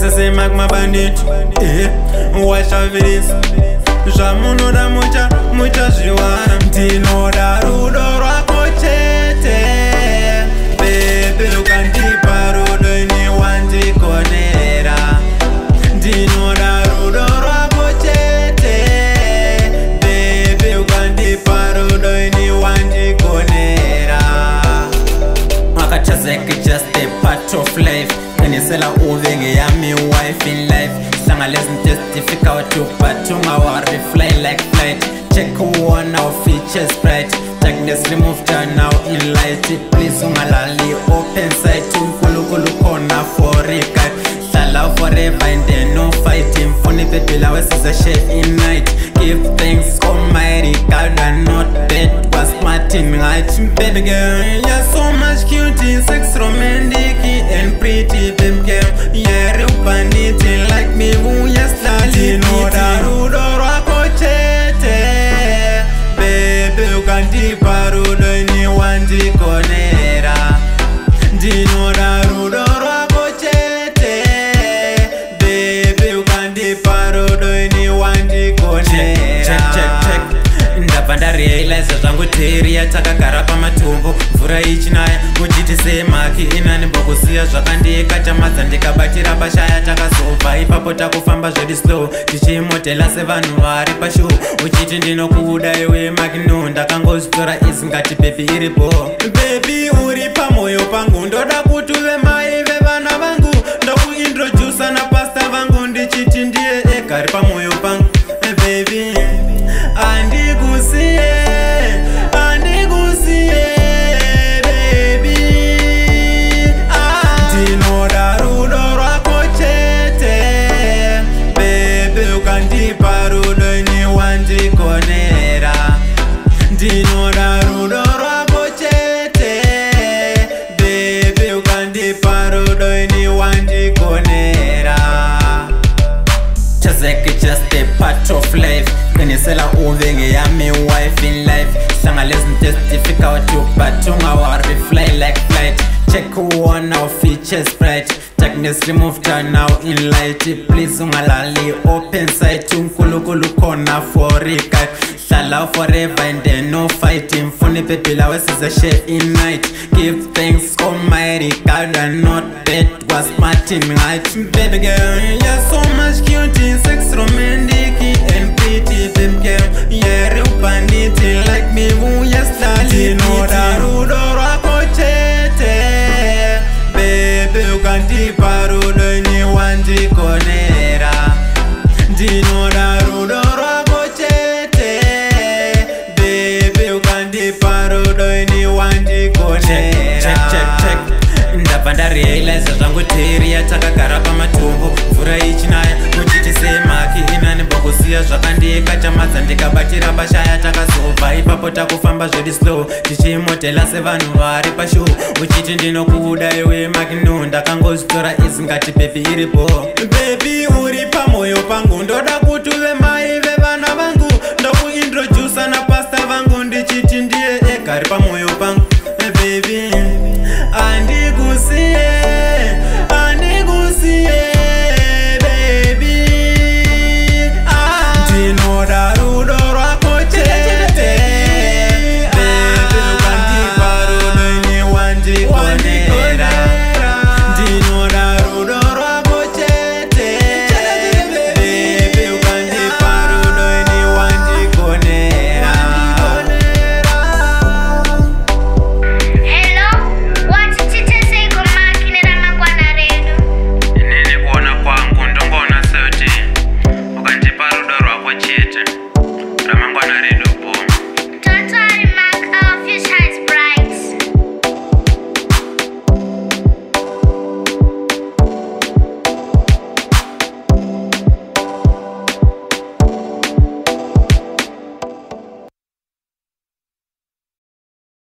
sesema kumabanditu eh, washavirisa zvamunoda mucha muchazviwana ndinoda rudo rwako chete bebe ukandipa rudo ini wandigonera ndinoda rudo rwako chete bebe ukandipa rudo ini wandigonera makachazekijaste patoflay girl isn't this difficult to but to my fly like flight check one our features bright darkness removed her now in light please ungalali open sight to unkulunkulu khona for a guide hlala forever and then no fighting funny baby lawe siza share in night give thanks almighty god i not bad was smart in light baby girl you're so much cute sex romantic and pretty baby ndabva ndarealiza zvangu teriya takagara pamatombo mvura ichinaya muchiti semaki inanimbokusiya zvakandiyekatamadza ndikabatira pashaya takazobva ipapo takufamba zvedu slow tichimodhela sevanhu vari pashuu uchiti ndinokuudai uye makino ndakangozvitora isingati bebi iripo bebi uri pamwoyo pangu ndoda kuti uve ma of life qinisela uve ngeyami wife in life hlanga lezinto ezidifficult but ungawari fly like flight check won of features bright darkness removed her now in light please ungalali open sight unkulunkulu khona for igai hlala forever and then no fighting mfuni bebhi lawe size share in night give thanks almighty god and not bad was martin life. baby girl you're so much cute in sex romantic ndabva ndarealiza zvangu teriyatakagara pamatombo mvura ichinaya kuchiti semaki zvakasiya zvakandiika chamadza ndikabatira pashaya takazobva ipapo takufamba zviri slow tichimotela sevanhu vari pashu uchiti ndinokuda iwe makino ndakangozvitora isingati bebi iripo bebi uri pamwoyo pangu ndoda kuti uve mai vevana vangu ndokuintrojusa napasta vangu ndichiti ndiye egari pamwoyo